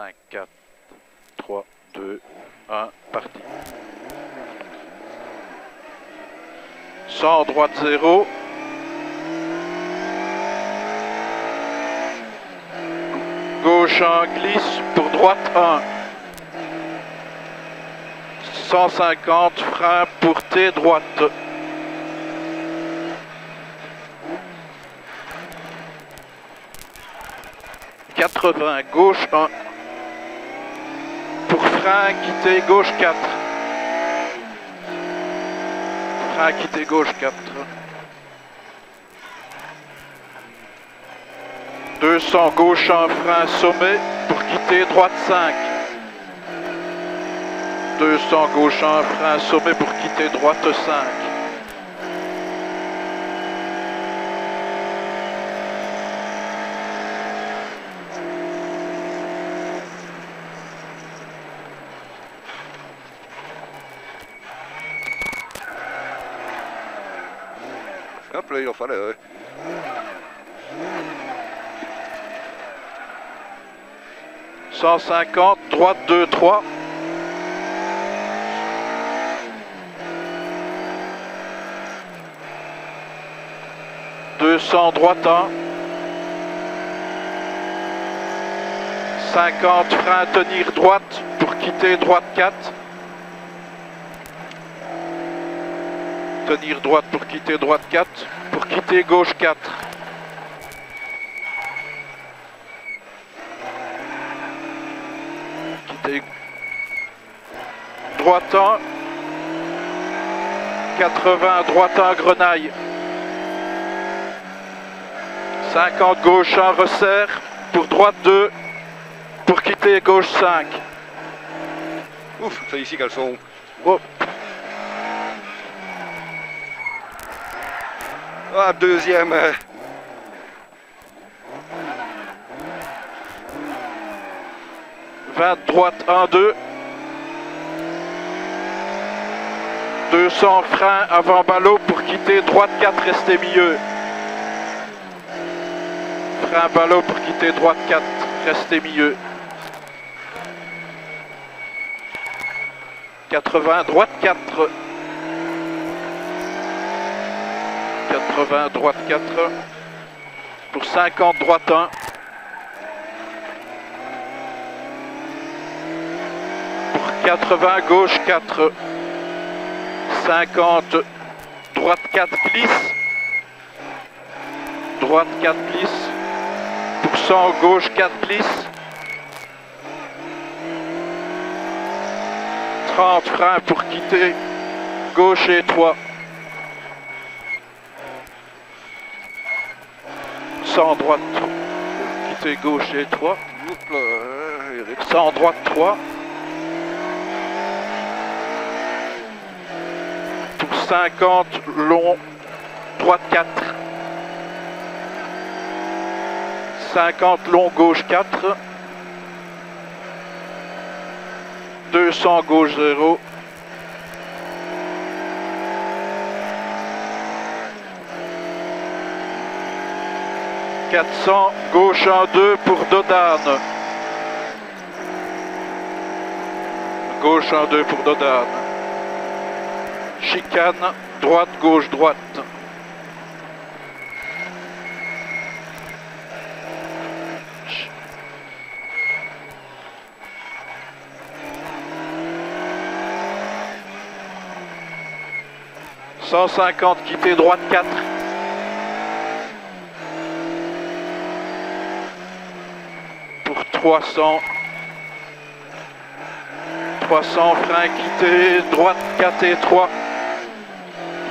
5, 4, 3, 2, 1, parti. 100, droite 0. Gauche 1, glisse pour droite 1. 150, frein pour T droite. « 80, gauche 1. Frein, quitter gauche 4. Frein, quitter gauche 4. 200, gauche 1, frein, sommet. Pour quitter droite 5. 200 gauche 1, frein sommet pour quitter droite 5. Il fallait, ouais. « 150, droite 2, 3. Deux cents droite 1. 50 frein tenir droite pour quitter droite 4. Tenir droite pour quitter droite 4. Pour quitter gauche 4. Quitter droite 1. 80 droite 1 grenaille. 50 gauche 1 resserre. Pour droite 2. Pour quitter gauche 5. Ouf, c'est ici qu'elles sont. Oh, Ah, deuxième. 20 droite 1, 2. 200 frein avant ballot pour quitter droite 4, rester milieu. Frein ballot pour quitter droite 4, rester milieu. 80 droite 4. 80 droite 4. Pour 50 droite 1. Pour 80 gauche 4. 50 droite 4 glisse. Droite 4 glisse. Pour 100 gauche 4 glisse. 30 frein pour quitter gauche et 3. 100 droite quitter gauche et 3. Hop là, euh, Eric. 100 droite 3. Pour 50 long, droite 4. 50 long, gauche 4. 200 gauche 0. « 400, gauche 1, 2 pour Dodane. Gauche 1, 2 pour Dodane. Chicane, droite, gauche, droite. Ch- 150, quitter droite 4. Pour 300. 300 frein quitter droite 4 et 3.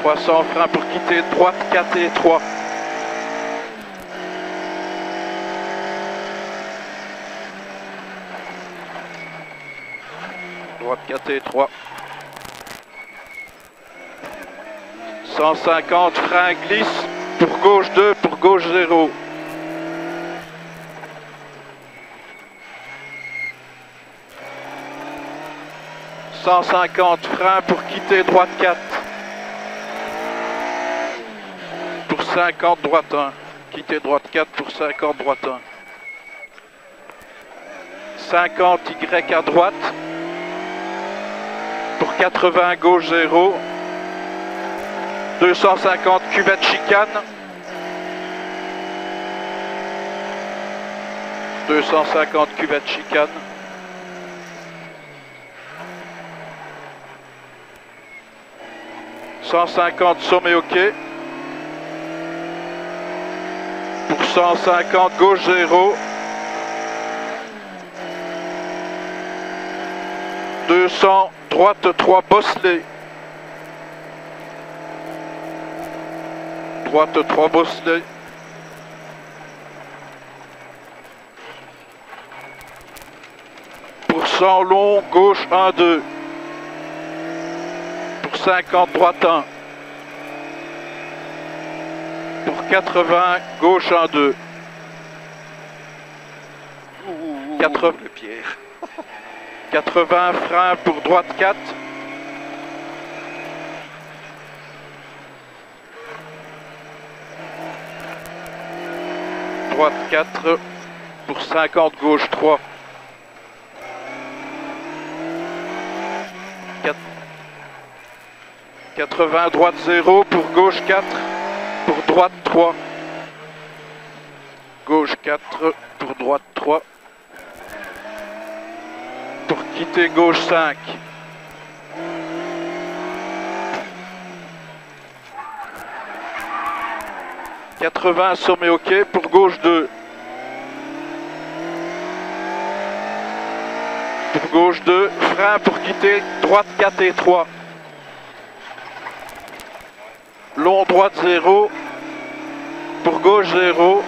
300 frein pour quitter droite 4 et 3. Droite 4 et 3. 150 frein glisse pour gauche 2 pour gauche 0. « 150 frein pour quitter droite 4. Pour 50 droite 1. Quitter droite 4 pour 50 droite 1. 50 Y à droite. Pour 80 gauche 0. 250 cuvette chicane. 250 cuvette chicane. Cent cinquante sommet au quai. Pour 150 gauche 0. 200 droite 3 bosselets. Droite 3 bosselets. Pour 100 long, gauche 1, 2. Pour 50, droite 1. Pour 80, gauche 1, 2. Ouh, ouh, ouh, 80. le pierre. 80 frein pour droite 4. Droite 4 pour 50 gauche 3. 80 droite 0 pour gauche 4 pour droite 3. Gauche 4 pour droite 3 pour quitter gauche 5. « 80 sommet quai pour gauche 2. Pour gauche 2, frein pour quitter droite 4 et 3. Long droite 0. Pour gauche 0.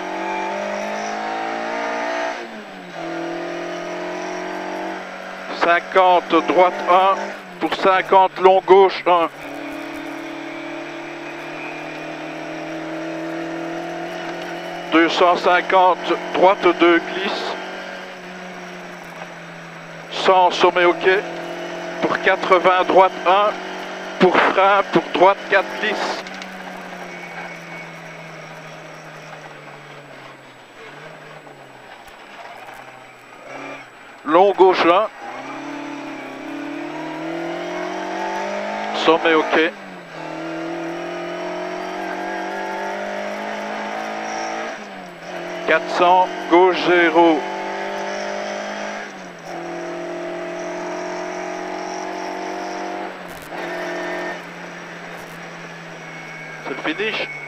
50 droite 1 pour 50 long gauche 1. Deux cent cinquante droite 2 glisse. 100 sommet quai. Pour 80 droite 1. Pour frein pour droite 4 glisse. Long gauche 1. Sommet. Quatre cents, gauche zéro. C'est le finish